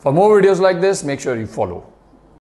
For more videos like this, make sure you follow.